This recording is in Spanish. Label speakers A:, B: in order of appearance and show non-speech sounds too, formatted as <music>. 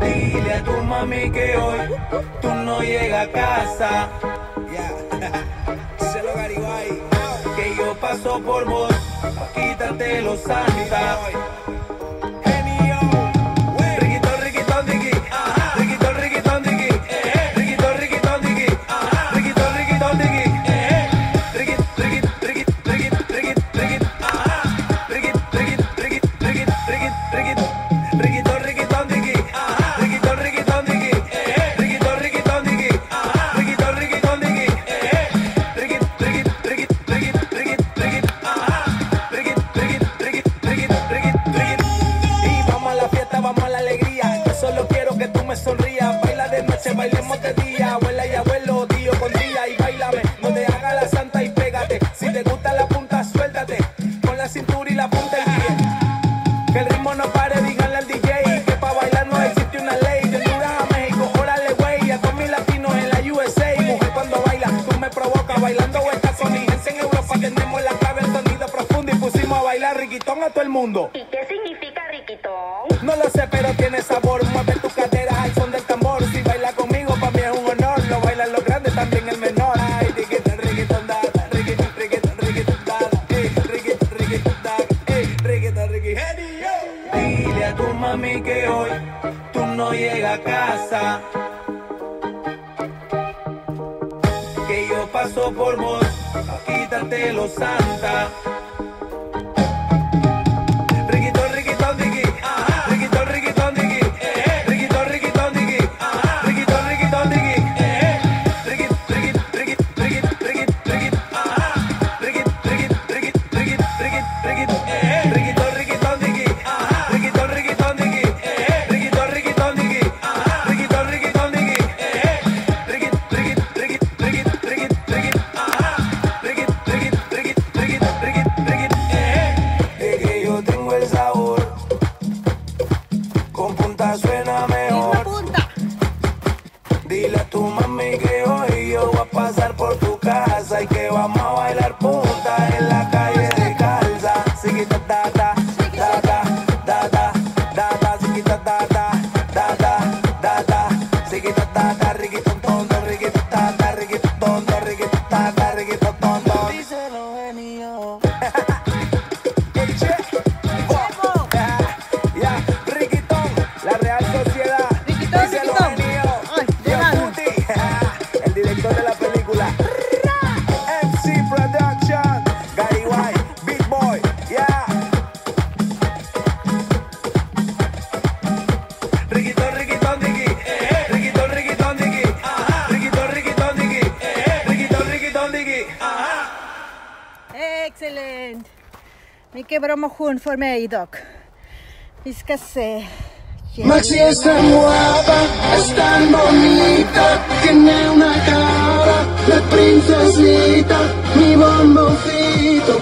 A: Dile a tu mami que hoy tú no llegas a casa. <laughs>
B: Se lo.
A: Que yo paso por vos, quítate los santa. bailar riquitón a todo el mundo.
C: ¿Y qué significa riquitón?
A: No lo sé, pero tiene sabor. Mueve tus caderas al son del tambor. Si baila conmigo, para mí es un honor. Lo bailan los grandes, también el menor. Ay, riquitón, riquitón, da. Riquitón, riquitón, riquitón, da. Riquitón, riquitón, da. Riquitón, riquitón. Dile a tu mami que hoy tú no llegas a casa. Que yo paso por vos, quítate los santa. reggaeton, reggaeton, reggaeton.
D: Excellent! Vilken bra motion för mig idag. Vi ska se.
E: Maxi es tan guapa, es tan bonita, tiene una cara de princesita, mi bomboncito,